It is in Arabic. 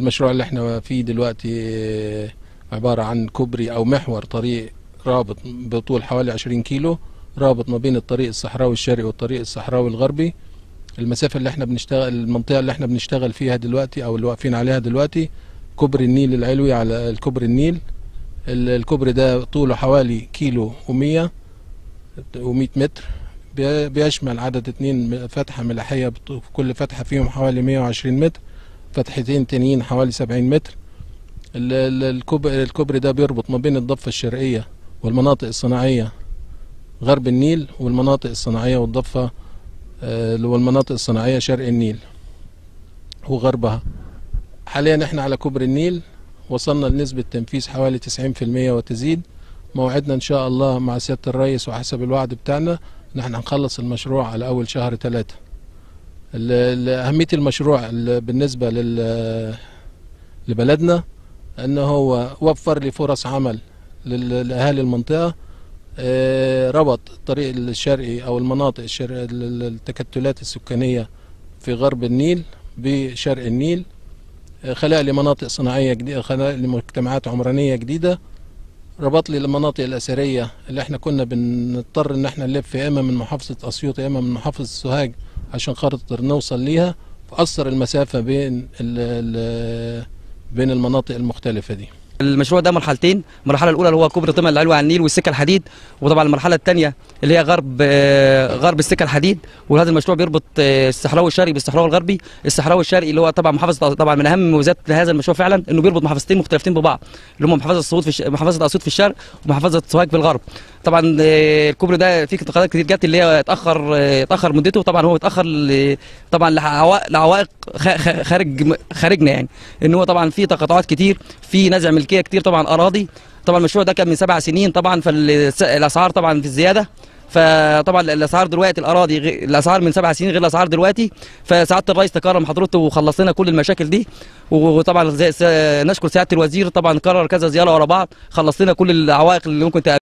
المشروع اللي إحنا فيه دلوقتي عبارة عن كوبري أو محور طريق رابط بطول حوالي 20 كيلو رابط ما بين الطريق الصحراوي الشرقي والطريق الصحراوي الغربي. المسافة اللي إحنا بنشتغل المنطقة اللي إحنا بنشتغل فيها دلوقتي أو اللي واقفين عليها دلوقتي كوبري النيل العلوي على الكوبري النيل. ال- الكوبري ده طوله حوالي كيلو ومية ومية متر. بي- بيشمل عدد اتنين فتحة ملاحية كل فتحة فيهم حوالي 120 متر. فتحتين تانيين حوالي 70 متر. ال- ال- الكوب- الكوبري ده بيربط ما بين الضفة الشرقية والمناطق الصناعية غرب النيل والمناطق الصناعية والضفة آه، اللي هو المناطق الصناعية شرق النيل وغربها. حاليا إحنا على كوبري النيل وصلنا لنسبة تنفيذ حوالي 90% وتزيد. موعدنا إن شاء الله مع سيادة الرئيس وحسب الوعد بتاعنا إن إحنا هنخلص المشروع على أول شهر ثلاثة أهمية المشروع ال- بالنسبة لبلدنا ان هو وفر لي فرص عمل لأهالي المنطقة آه، ربط الطريق الشرقي أو المناطق الشرق ال- التكتلات السكانية في غرب النيل بشرق النيل آه، خلق لي مناطق صناعية جديدة خلق لي مجتمعات عمرانية جديدة ربط لي المناطق الأثرية اللي إحنا كنا بنضطر إن إحنا نلف يا إما من محافظة أسيوط يا إما من محافظة سوهاج. عشان خاطر نوصل ليها فقصر المسافة بين بين المناطق المختلفة دي. المشروع ده مرحلتين. المرحلة الأولى اللي هو كوبري طمع العلوي على النيل والسكة الحديد وطبعا المرحلة الثانية اللي هي غرب آه، غرب السكة الحديد. وهذا المشروع بيربط آه، الصحراوي الشرقي بالصحراوي الغربي. الصحراوي الشرقي اللي هو طبعا محافظة طبعا من أهم مميزات هذا المشروع فعلا إنه بيربط محافظتين مختلفتين ببعض اللي هم محافظة الصعود في. محافظة اسيوط في الشرق ومحافظة سوهاج في الغرب. طبعا آه، الكوبري ده فيه انتقادات كتير جت اللي هي اتأخر اتأخر مدته. طبعا هو اتأخر. طبعا لعوائق خارج خارجنا يعني. إن هو طبعا في تقاطعات كتير. في نزع ملكية كتير طبعا أراضي. طبعا المشروع ده كان من سبع سنين طبعا فالاسعار طبعا في الزيادة. فطبعا الأسعار دلوقتي الأراضي الأسعار من سبع سنين غير الأسعار دلوقتي. فسعادة الرئيس تكرم حضرته وخلص لنا كل المشاكل دي. وطبعا نشكر سيادة الوزير طبعا قرر كذا زيارة ورا بعض خلص لنا كل العوائق اللي ممكن تقابلنا